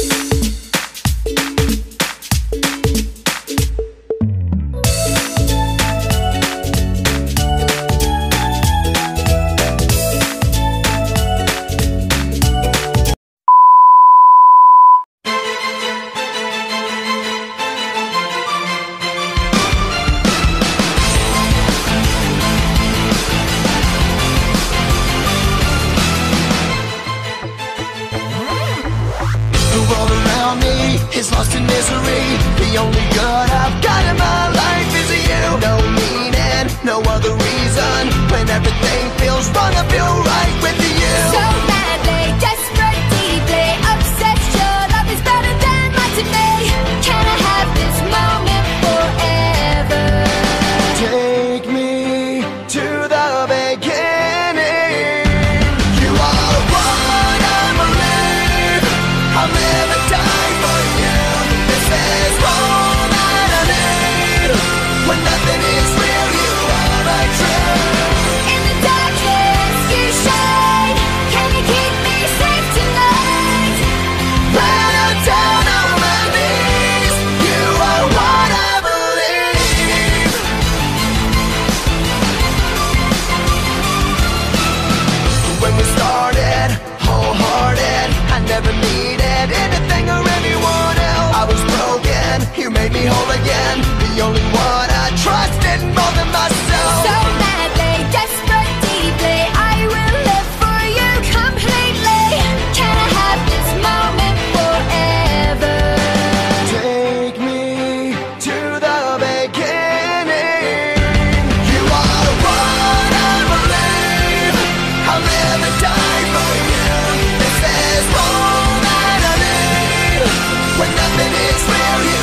You. is lost in misery. The only good I've got in my life is you. No meaning, no other reason. When everything feels wrong, I feel the only one I trust and more than myself. So madly, desperate, deeply, I will live for you completely. Can I have this moment forever? Take me to the beginning. You are the one I believe. I'll live and die for you. This is all that I need. When nothing is real.